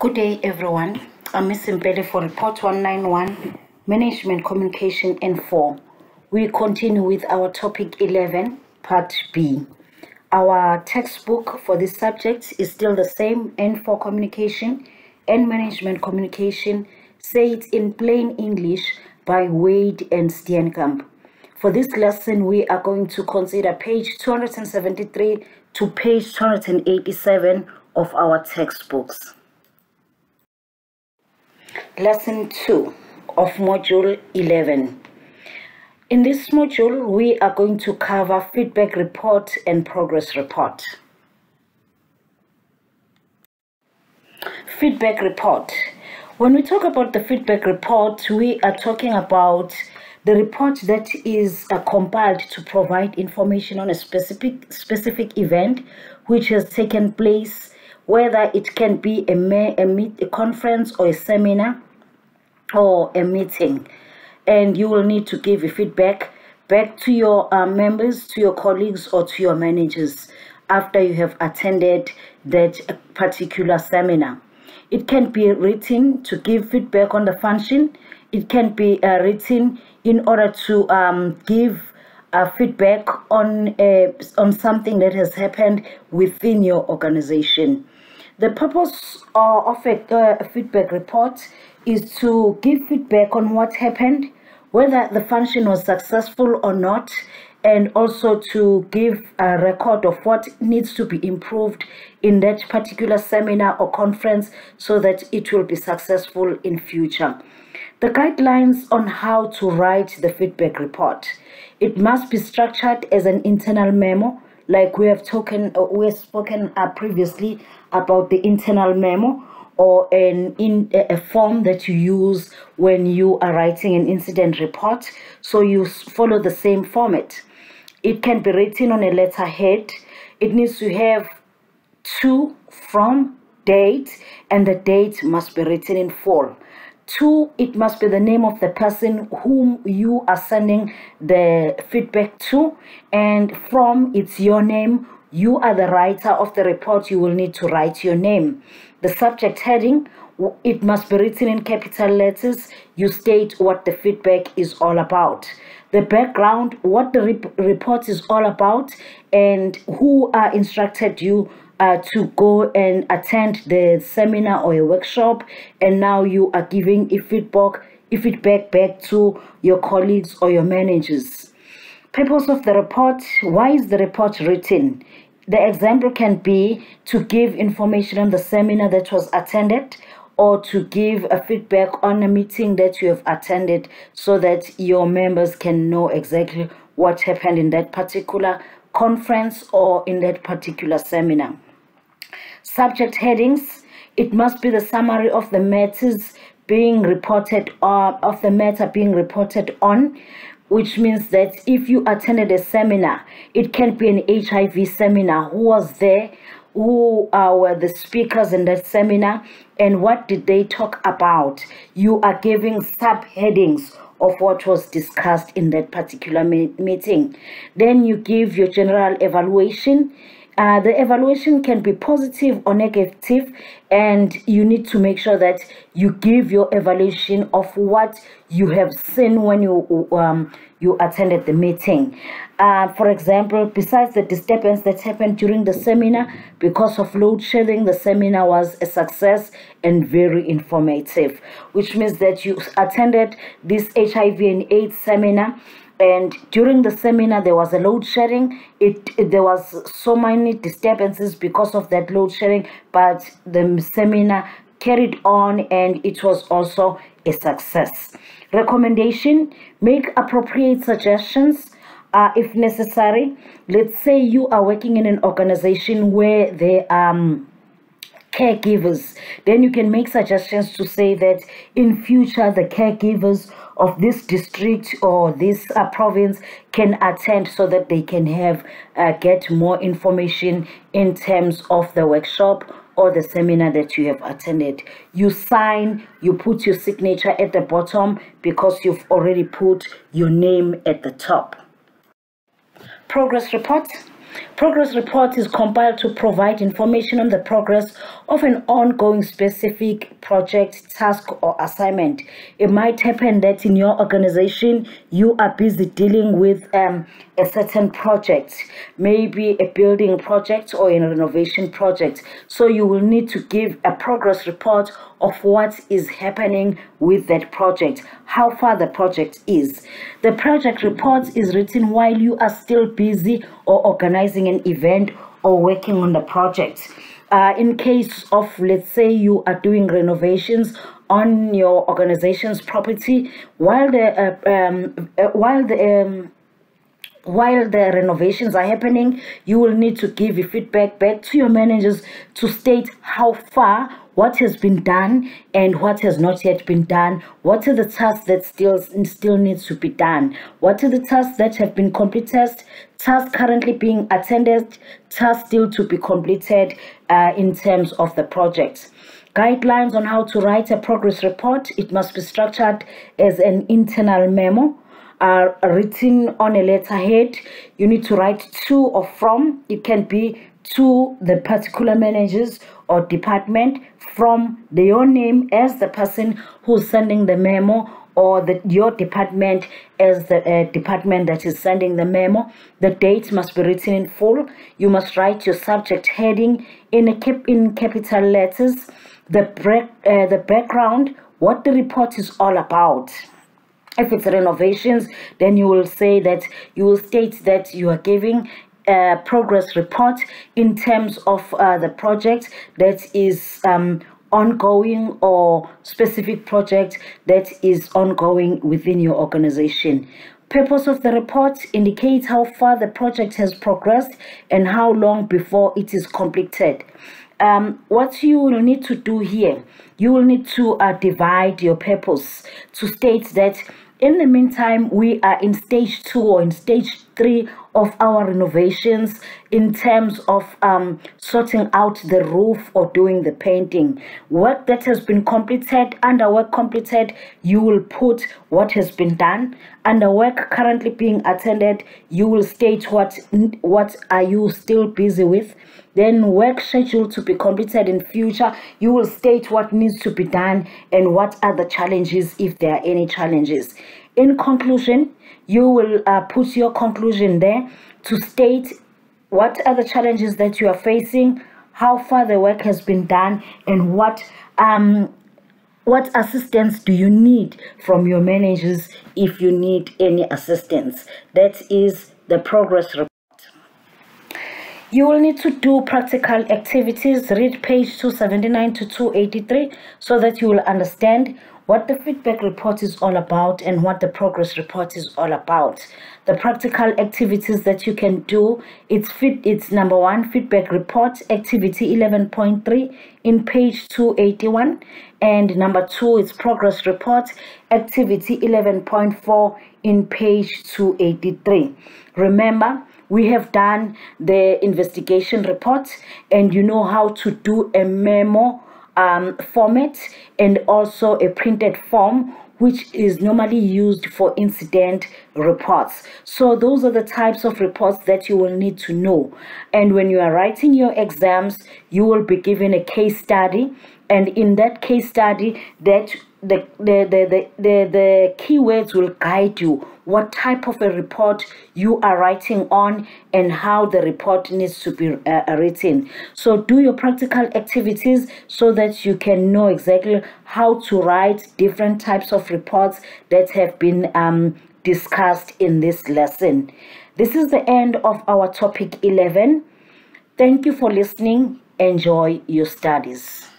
Good day, everyone. I'm Miss Mbele for Report 191, Management Communication N4. We continue with our topic 11, Part B. Our textbook for this subject is still the same, N4 Communication and Management Communication, say it in plain English by Wade and Steenkamp. For this lesson, we are going to consider page 273 to page 287 of our textbooks. Lesson 2 of Module 11. In this module, we are going to cover feedback report and progress report. Feedback report. When we talk about the feedback report, we are talking about the report that is uh, compiled to provide information on a specific specific event which has taken place, whether it can be a, a, meet, a conference or a seminar or a meeting. And you will need to give a feedback back to your uh, members, to your colleagues, or to your managers after you have attended that particular seminar. It can be written to give feedback on the function. It can be uh, written in order to um, give uh, feedback on uh, on something that has happened within your organization. The purpose uh, of a uh, feedback report is to give feedback on what happened, whether the function was successful or not, and also to give a record of what needs to be improved in that particular seminar or conference so that it will be successful in future. The guidelines on how to write the feedback report. It must be structured as an internal memo, like we have uh, we have spoken uh, previously about the internal memo or an in a form that you use when you are writing an incident report. So you follow the same format. It can be written on a letterhead. It needs to have to, from, date, and the date must be written in full. Two, it must be the name of the person whom you are sending the feedback to. And from, it's your name. You are the writer of the report. You will need to write your name. The subject heading, it must be written in capital letters. You state what the feedback is all about. The background, what the rep report is all about, and who uh, instructed you uh, to go and attend the seminar or a workshop and now you are giving a feedback a feedback back to your colleagues or your managers purpose of the report why is the report written the example can be to give information on the seminar that was attended or to give a feedback on a meeting that you have attended so that your members can know exactly what happened in that particular conference or in that particular seminar. Subject headings, it must be the summary of the matters being reported or of the matter being reported on which means that if you attended a seminar it can be an hiv seminar. Who was there? Who uh, were the speakers in that seminar? And what did they talk about? You are giving subheadings of what was discussed in that particular meeting. Then you give your general evaluation uh, the evaluation can be positive or negative and you need to make sure that you give your evaluation of what you have seen when you um, you attended the meeting. Uh, for example besides the disturbance that happened during the seminar because of load shedding the seminar was a success and very informative which means that you attended this hiv and aids seminar and during the seminar there was a load shedding it, it, there was so many disturbances because of that load shedding but the seminar carried on and it was also a success. Recommendation make appropriate suggestions uh, if necessary. Let's say you are working in an organization where there um caregivers. Then you can make suggestions to say that in future the caregivers of this district or this uh, province can attend so that they can have uh, get more information in terms of the workshop or the seminar that you have attended. You sign you put your signature at the bottom because you've already put your name at the top. Progress report Progress report is compiled to provide information on the progress of an ongoing specific project, task, or assignment. It might happen that in your organization you are busy dealing with um, a certain project, maybe a building project or a renovation project. So you will need to give a progress report of what is happening with that project, how far the project is. The project report is written while you are still busy or organizing an event or working on the project. Uh, in case of, let's say, you are doing renovations on your organization's property, while the uh, um, uh, while the um, while the renovations are happening, you will need to give feedback back to your managers to state how far what has been done and what has not yet been done. What are the tasks that still still needs to be done? What are the tasks that have been completed? Tasks currently being attended tasks still to be completed uh, in terms of the project guidelines on how to write a progress report it must be structured as an internal memo are written on a letterhead. You need to write to or from. It can be to the particular managers or department from the, your name as the person who's sending the memo or the, your department as the uh, department that is sending the memo. The date must be written in full. You must write your subject heading in a cap in capital letters. The break, uh, the background, what the report is all about. If it's renovations, then you will say that you will state that you are giving progress report in terms of uh, the project that is um, ongoing or specific project that is ongoing within your organization. Purpose of the report indicates how far the project has progressed and how long before it is completed. Um, what you will need to do here, you will need to uh, divide your purpose to state that in the meantime, we are in stage two or in stage three of our renovations in terms of um, sorting out the roof or doing the painting. Work that has been completed, under work completed, you will put what has been done. Under work currently being attended, you will state what, what are you still busy with then work schedule to be completed in future you will state what needs to be done and what are the challenges if there are any challenges in conclusion you will uh, put your conclusion there to state what are the challenges that you are facing how far the work has been done and what um what assistance do you need from your managers if you need any assistance. That is the progress report. You will need to do practical activities, read page 279 to 283 so that you will understand what the feedback report is all about and what the progress report is all about. The practical activities that you can do, it's fit it's number 1 feedback report activity 11.3 in page 281 and number 2 is progress report activity 11.4 in page 283. Remember we have done the investigation report and you know how to do a memo um, format and also a printed form which is normally used for incident reports. So those are the types of reports that you will need to know. And when you are writing your exams, you will be given a case study. And in that case study, that the, the, the, the, the keywords will guide you what type of a report you are writing on and how the report needs to be uh, written. So do your practical activities so that you can know exactly how to write different types of reports that have been um, discussed in this lesson. This is the end of our topic 11. Thank you for listening. Enjoy your studies.